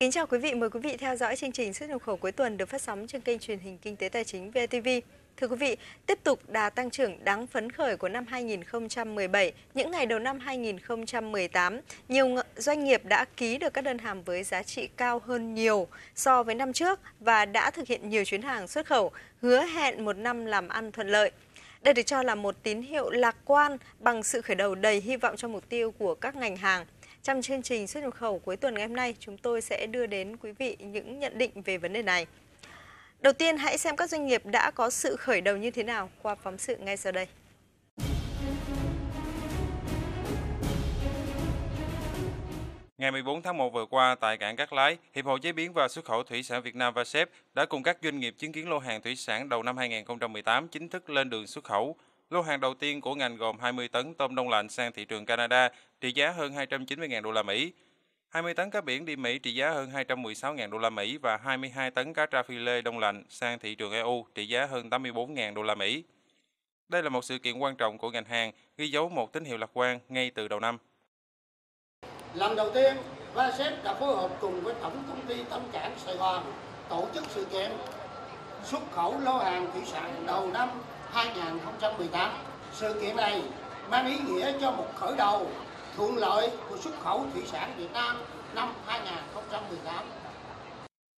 Kính chào quý vị, mời quý vị theo dõi chương trình xuất nhập khẩu cuối tuần được phát sóng trên kênh truyền hình Kinh tế Tài chính VTV. Thưa quý vị, tiếp tục đà tăng trưởng đáng phấn khởi của năm 2017, những ngày đầu năm 2018, nhiều doanh nghiệp đã ký được các đơn hàng với giá trị cao hơn nhiều so với năm trước và đã thực hiện nhiều chuyến hàng xuất khẩu, hứa hẹn một năm làm ăn thuận lợi. Đây được cho là một tín hiệu lạc quan bằng sự khởi đầu đầy hy vọng cho mục tiêu của các ngành hàng. Trong chương trình xuất nhập khẩu cuối tuần ngày hôm nay, chúng tôi sẽ đưa đến quý vị những nhận định về vấn đề này. Đầu tiên, hãy xem các doanh nghiệp đã có sự khởi đầu như thế nào qua phóng sự ngay sau đây. Ngày 14 tháng 1 vừa qua, tại cảng Cát Lái, Hiệp hội Chế biến và Xuất khẩu Thủy sản Việt Nam VASEP đã cùng các doanh nghiệp chứng kiến lô hàng thủy sản đầu năm 2018 chính thức lên đường xuất khẩu. Lô hàng đầu tiên của ngành gồm 20 tấn tôm đông lạnh sang thị trường Canada trị giá hơn 290.000 đô la Mỹ, 20 tấn cá biển đi Mỹ trị giá hơn 216.000 đô la Mỹ và 22 tấn cá tra phi lê đông lạnh sang thị trường EU trị giá hơn 84.000 đô la Mỹ. Đây là một sự kiện quan trọng của ngành hàng, ghi dấu một tín hiệu lạc quan ngay từ đầu năm. Lần đầu tiên, VASEP đã phối hợp cùng với Tổng công ty Tân Cảng Sài Gòn tổ chức sự kiện xuất khẩu lô hàng thủy sản đầu năm 2018. Sự kiện này mang ý nghĩa cho một khởi đầu thuận lợi của xuất khẩu thủy sản Việt Nam năm 2018.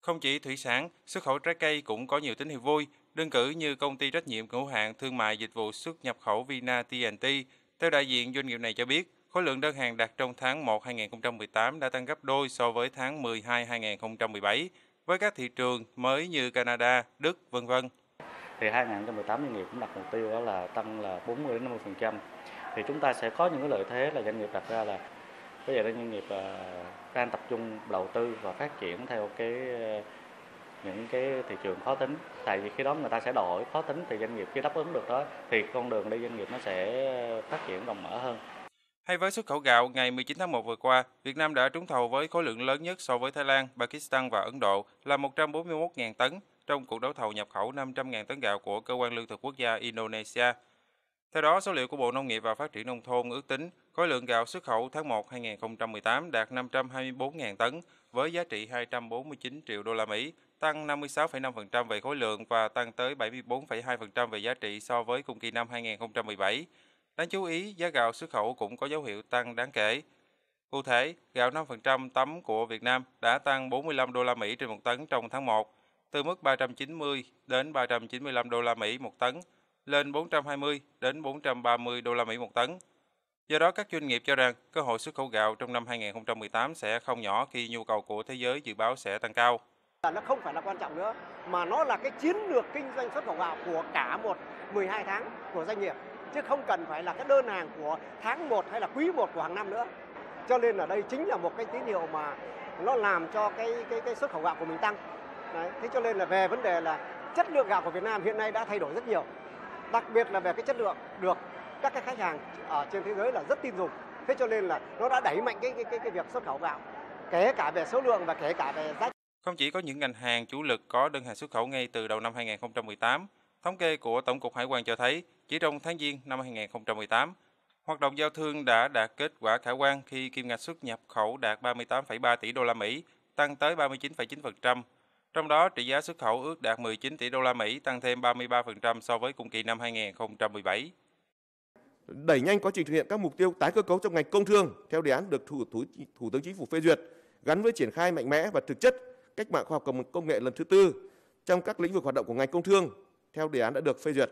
Không chỉ thủy sản, xuất khẩu trái cây cũng có nhiều tín hiệu vui. Đơn cử như công ty trách nhiệm hữu hạn thương mại dịch vụ xuất nhập khẩu Vina TNT, theo đại diện doanh nghiệp này cho biết, khối lượng đơn hàng đặt trong tháng 1 2018 đã tăng gấp đôi so với tháng 12 2017 với các thị trường mới như Canada, Đức, vân vân. Thì 2018 doanh nghiệp cũng đặt mục tiêu đó là tăng là 40 đến 50 phần trăm. Thì chúng ta sẽ có những cái lợi thế là doanh nghiệp đặt ra là bây giờ doanh nghiệp à, đang tập trung đầu tư và phát triển theo cái ờ, những cái thị trường khó tính. Tại vì khi đó người ta sẽ đổi khó tính thì doanh nghiệp khi đáp ứng được đó thì con đường đi doanh nghiệp nó sẽ phát triển rộng mở hơn. Hay với xuất khẩu gạo, ngày 19 tháng 1 vừa qua, Việt Nam đã trúng thầu với khối lượng lớn nhất so với Thái Lan, Pakistan và Ấn Độ là 141.000 tấn trong cuộc đấu thầu nhập khẩu 500.000 tấn gạo của Cơ quan Lương thực Quốc gia Indonesia. Theo đó, số liệu của Bộ Nông nghiệp và Phát triển Nông thôn ước tính khối lượng gạo xuất khẩu tháng 1 2018 đạt 524.000 tấn với giá trị 249 triệu đô la Mỹ, tăng 56,5% về khối lượng và tăng tới 74,2% về giá trị so với cùng kỳ năm 2017. Đáng chú ý, giá gạo xuất khẩu cũng có dấu hiệu tăng đáng kể. Cụ thể, gạo 5% tấm của Việt Nam đã tăng 45 đô la Mỹ trên một tấn trong tháng 1, từ mức 390 đến 395 đô la Mỹ một tấn, lên 420 đến 430 đô la Mỹ một tấn. Do đó, các doanh nghiệp cho rằng cơ hội xuất khẩu gạo trong năm 2018 sẽ không nhỏ khi nhu cầu của thế giới dự báo sẽ tăng cao. Nó không phải là quan trọng nữa, mà nó là cái chiến lược kinh doanh xuất khẩu gạo của cả một 12 tháng của doanh nghiệp, chứ không cần phải là cái đơn hàng của tháng 1 hay là quý 1 của hàng năm nữa. Cho nên ở đây chính là một cái tín hiệu mà nó làm cho cái cái cái xuất khẩu gạo của mình tăng. Đấy, thế cho nên là về vấn đề là chất lượng gạo của Việt Nam hiện nay đã thay đổi rất nhiều. Đặc biệt là về cái chất lượng được các cái khách hàng ở trên thế giới là rất tin dùng. Thế cho nên là nó đã đẩy mạnh cái cái cái, cái việc xuất khẩu gạo kể cả về số lượng và kể cả về giá không chỉ có những ngành hàng chủ lực có đơn hàng xuất khẩu ngay từ đầu năm 2018, thống kê của Tổng cục Hải quan cho thấy chỉ trong tháng Giêng năm 2018, hoạt động giao thương đã đạt kết quả khả quan khi kim ngạch xuất nhập khẩu đạt 38,3 tỷ đô la Mỹ, tăng tới 39,9%, trong đó, trị giá xuất khẩu ước đạt 19 tỷ đô la Mỹ, tăng thêm 33% so với cùng kỳ năm 2017. Đẩy nhanh quá trình thực hiện các mục tiêu tái cơ cấu trong ngành công thương theo đề án được Thủ, Thủ, Thủ tướng Chính phủ phê duyệt, gắn với triển khai mạnh mẽ và thực chất cách mạng khoa học công nghệ lần thứ tư trong các lĩnh vực hoạt động của ngành công thương theo đề án đã được phê duyệt.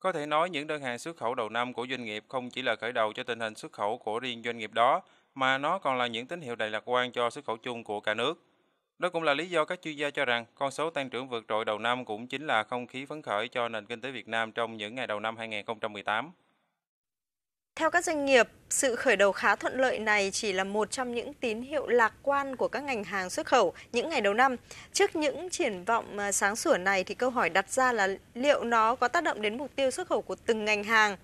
Có thể nói những đơn hàng xuất khẩu đầu năm của doanh nghiệp không chỉ là khởi đầu cho tình hình xuất khẩu của riêng doanh nghiệp đó, mà nó còn là những tín hiệu đầy lạc quan cho xuất khẩu chung của cả nước. Đó cũng là lý do các chuyên gia cho rằng con số tăng trưởng vượt trội đầu năm cũng chính là không khí phấn khởi cho nền kinh tế Việt Nam trong những ngày đầu năm 2018. Theo các doanh nghiệp, sự khởi đầu khá thuận lợi này chỉ là một trong những tín hiệu lạc quan của các ngành hàng xuất khẩu những ngày đầu năm. Trước những triển vọng à, sáng sủa này thì câu hỏi đặt ra là liệu nó có tác động đến mục tiêu xuất khẩu của từng ngành hàng?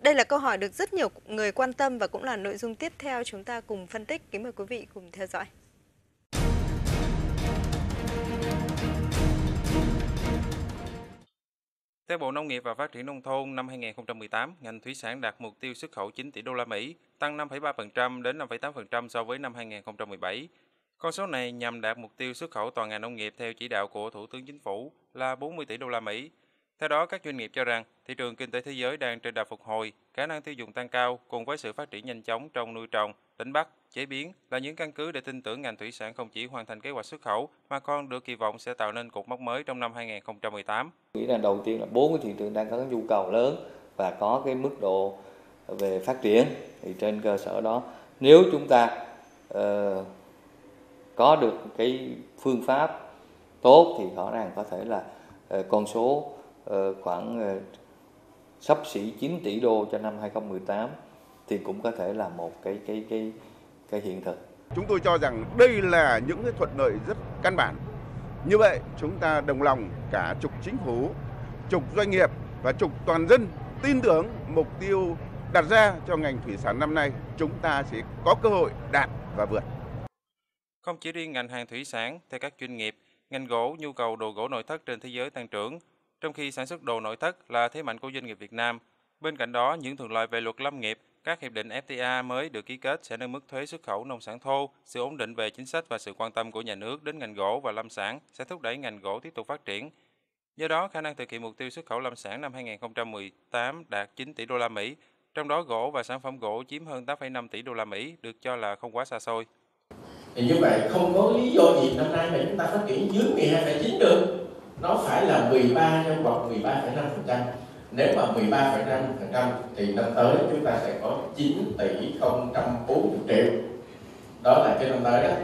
Đây là câu hỏi được rất nhiều người quan tâm và cũng là nội dung tiếp theo chúng ta cùng phân tích. Kính mời quý vị cùng theo dõi. Theo Bộ Nông nghiệp và Phát triển nông thôn năm 2018, ngành thủy sản đạt mục tiêu xuất khẩu 9 tỷ đô la Mỹ, tăng 5,3% đến 5,8% so với năm 2017. Con số này nhằm đạt mục tiêu xuất khẩu toàn ngành nông nghiệp theo chỉ đạo của Thủ tướng Chính phủ là 40 tỷ đô la Mỹ. Theo đó, các doanh nghiệp cho rằng thị trường kinh tế thế giới đang trên đà phục hồi, khả năng tiêu dùng tăng cao cùng với sự phát triển nhanh chóng trong nuôi trồng, đánh bắt, chế biến là những căn cứ để tin tưởng ngành thủy sản không chỉ hoàn thành kế hoạch xuất khẩu mà còn được kỳ vọng sẽ tạo nên cột mốc mới trong năm 2018. Nghĩ là đầu tiên là bốn cái thị trường đang có nhu cầu lớn và có cái mức độ về phát triển thì trên cơ sở đó nếu chúng ta uh, có được cái phương pháp tốt thì rõ ràng có thể là uh, con số khoảng uh, sắp xỉ 9 tỷ đô cho năm 2018 thì cũng có thể là một cái cái cái cái hiện thực. Chúng tôi cho rằng đây là những cái thuận lợi rất căn bản. Như vậy chúng ta đồng lòng cả trục chính phủ, trục doanh nghiệp và trục toàn dân tin tưởng mục tiêu đặt ra cho ngành thủy sản năm nay chúng ta sẽ có cơ hội đạt và vượt. Không chỉ riêng ngành hàng thủy sản, theo các doanh nghiệp, ngành gỗ nhu cầu đồ gỗ nội thất trên thế giới tăng trưởng, trong khi sản xuất đồ nội thất là thế mạnh của doanh nghiệp Việt Nam. Bên cạnh đó, những thuận lợi về luật lâm nghiệp, các hiệp định FTA mới được ký kết sẽ nâng mức thuế xuất khẩu nông sản thô, sự ổn định về chính sách và sự quan tâm của nhà nước đến ngành gỗ và lâm sản sẽ thúc đẩy ngành gỗ tiếp tục phát triển. Do đó, khả năng thực hiện mục tiêu xuất khẩu lâm sản năm 2018 đạt 9 tỷ đô la Mỹ, trong đó gỗ và sản phẩm gỗ chiếm hơn 8,5 tỷ đô la Mỹ, được cho là không quá xa xôi. Thì như vậy không có lý do gì năm nay mà chúng ta phát triển dưới 12,9 được. Nó phải là 13 nhân bậc 13,5%. Nếu mà 13,5% thì năm tới chúng ta sẽ có 9 tỷ 040 triệu. Đó là cái năm tới đó.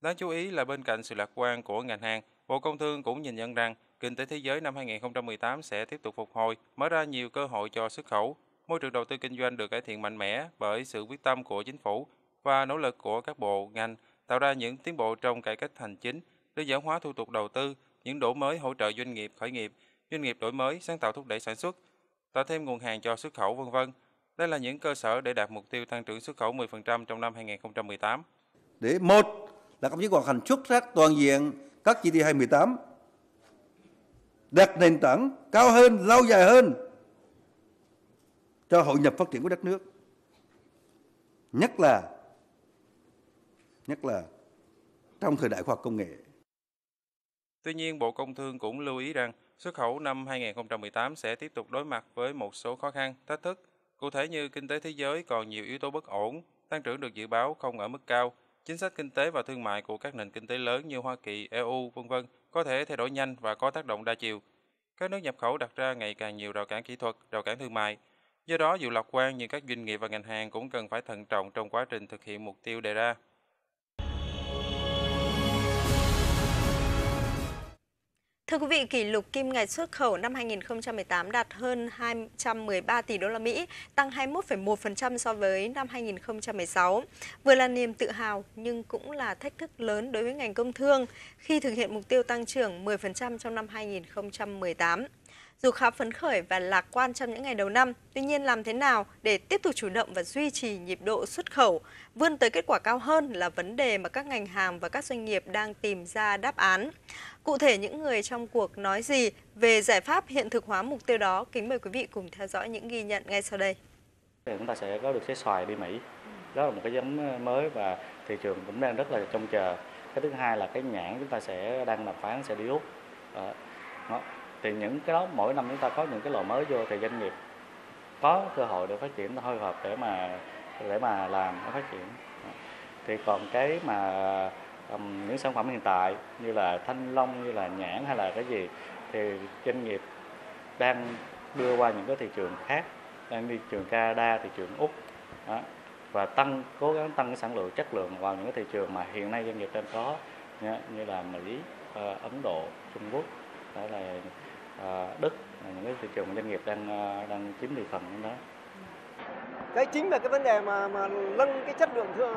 Đáng chú ý là bên cạnh sự lạc quan của ngành hàng, Bộ Công Thương cũng nhìn nhận rằng kinh tế thế giới năm 2018 sẽ tiếp tục phục hồi, mở ra nhiều cơ hội cho xuất khẩu. Môi trường đầu tư kinh doanh được cải thiện mạnh mẽ bởi sự quyết tâm của chính phủ và nỗ lực của các bộ ngành tạo ra những tiến bộ trong cải cách hành chính, đơn giản hóa thủ tục đầu tư, những đổi mới hỗ trợ doanh nghiệp khởi nghiệp, doanh nghiệp đổi mới, sáng tạo thúc đẩy sản xuất, tạo thêm nguồn hàng cho xuất khẩu vân vân. Đây là những cơ sở để đạt mục tiêu tăng trưởng xuất khẩu 10% trong năm 2018. Để một là công chí hoàn thành xuất sắc toàn diện các chỉ tiêu 2018 đặt nền tảng cao hơn, lâu dài hơn cho hội nhập phát triển của đất nước. Nhất là nhất là trong thời đại khoa học công nghệ. Tuy nhiên, Bộ Công Thương cũng lưu ý rằng xuất khẩu năm 2018 sẽ tiếp tục đối mặt với một số khó khăn, thách thức, cụ thể như kinh tế thế giới còn nhiều yếu tố bất ổn, tăng trưởng được dự báo không ở mức cao, chính sách kinh tế và thương mại của các nền kinh tế lớn như Hoa Kỳ, EU, vân vân có thể thay đổi nhanh và có tác động đa chiều. Các nước nhập khẩu đặt ra ngày càng nhiều rào cản kỹ thuật, rào cản thương mại. Do đó, dù lạc quan nhưng các doanh nghiệp và ngành hàng cũng cần phải thận trọng trong quá trình thực hiện mục tiêu đề ra. Thưa quý vị, kỷ lục kim ngạch xuất khẩu năm 2018 đạt hơn 213 tỷ đô la Mỹ, tăng 21,1% so với năm 2016. Vừa là niềm tự hào nhưng cũng là thách thức lớn đối với ngành công thương khi thực hiện mục tiêu tăng trưởng 10% trong năm 2018. Dù khá phấn khởi và lạc quan trong những ngày đầu năm, tuy nhiên làm thế nào để tiếp tục chủ động và duy trì nhịp độ xuất khẩu, vươn tới kết quả cao hơn là vấn đề mà các ngành hàng và các doanh nghiệp đang tìm ra đáp án. Cụ thể những người trong cuộc nói gì về giải pháp hiện thực hóa mục tiêu đó, kính mời quý vị cùng theo dõi những ghi nhận ngay sau đây. Chúng ta sẽ có được cái xoài đi Mỹ. Đó là một cái giống mới và thị trường cũng đang rất là trông chờ. Cái thứ hai là cái nhãn chúng ta sẽ đang đàm phán sẽ đi Úc. Đó thì những cái đó mỗi năm chúng ta có những cái lò mới vô thì doanh nghiệp có cơ hội để phát triển hơi hợp để mà để mà làm nó phát triển thì còn cái mà um, những sản phẩm hiện tại như là thanh long như là nhãn hay là cái gì thì doanh nghiệp đang đưa qua những cái thị trường khác đang đi trường Canada thị trường úc đó, và tăng cố gắng tăng cái sản lượng chất lượng vào những cái thị trường mà hiện nay doanh nghiệp đang có như là Mỹ, uh, Ấn Độ, Trung Quốc đó là uh, Đức là những cái thị trường doanh nghiệp đang uh, đang chiếm thị phần đó. Cái chính là cái vấn đề mà mà nâng cái chất lượng thương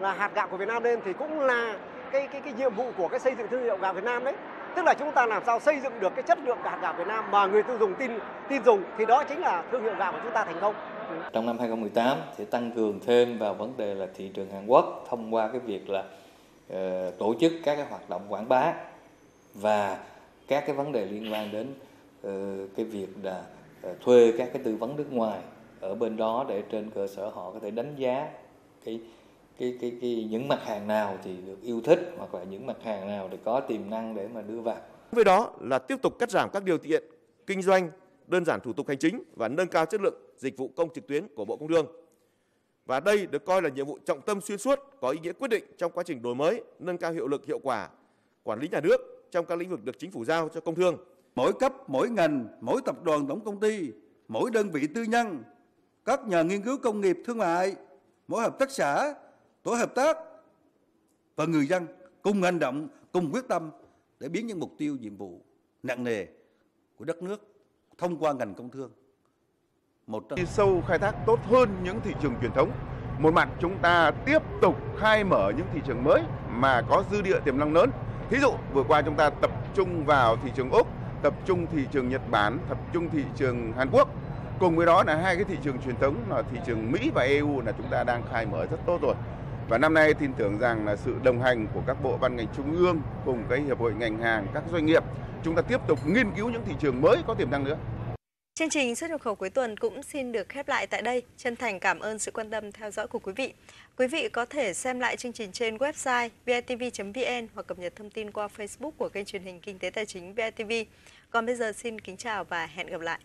là hạt gạo của Việt Nam lên thì cũng là cái cái cái nhiệm vụ của cái xây dựng thương hiệu gạo Việt Nam đấy. Tức là chúng ta làm sao xây dựng được cái chất lượng hạt gạo Việt Nam mà người tiêu dùng tin tin dùng thì đó chính là thương hiệu gạo của chúng ta thành công. Ừ. Trong năm 2018 sẽ tăng cường thêm vào vấn đề là thị trường Hàn Quốc thông qua cái việc là uh, tổ chức các cái hoạt động quảng bá và các cái vấn đề liên quan đến uh, cái việc là uh, thuê các cái tư vấn nước ngoài ở bên đó để trên cơ sở họ có thể đánh giá cái cái cái cái những mặt hàng nào thì được yêu thích hoặc là những mặt hàng nào thì có tiềm năng để mà đưa vào. Với đó là tiếp tục cắt giảm các điều kiện kinh doanh, đơn giản thủ tục hành chính và nâng cao chất lượng dịch vụ công trực tuyến của Bộ Công Thương. Và đây được coi là nhiệm vụ trọng tâm xuyên suốt có ý nghĩa quyết định trong quá trình đổi mới, nâng cao hiệu lực hiệu quả quản lý nhà nước trong các lĩnh vực được chính phủ giao cho công thương. Mỗi cấp, mỗi ngành, mỗi tập đoàn tổng công ty, mỗi đơn vị tư nhân, các nhà nghiên cứu công nghiệp thương mại, mỗi hợp tác xã, tổ hợp tác và người dân cùng hành động, cùng quyết tâm để biến những mục tiêu nhiệm vụ nặng nề của đất nước thông qua ngành công thương một trong... đi sâu khai thác tốt hơn những thị trường truyền thống một mặt chúng ta tiếp tục khai mở những thị trường mới mà có dư địa tiềm năng lớn. Thí dụ vừa qua chúng ta tập trung vào thị trường úc tập trung thị trường nhật bản tập trung thị trường hàn quốc. Cùng với đó là hai cái thị trường truyền thống là thị trường mỹ và eu là chúng ta đang khai mở rất tốt rồi và năm nay tin tưởng rằng là sự đồng hành của các bộ ban ngành trung ương cùng cái hiệp hội ngành hàng các doanh nghiệp, chúng ta tiếp tục nghiên cứu những thị trường mới có tiềm năng nữa Chương trình xuất nhập khẩu cuối tuần cũng xin được khép lại tại đây. Chân thành cảm ơn sự quan tâm theo dõi của quý vị. Quý vị có thể xem lại chương trình trên website vitv.vn hoặc cập nhật thông tin qua Facebook của kênh truyền hình Kinh tế Tài chính VTV. Còn bây giờ xin kính chào và hẹn gặp lại.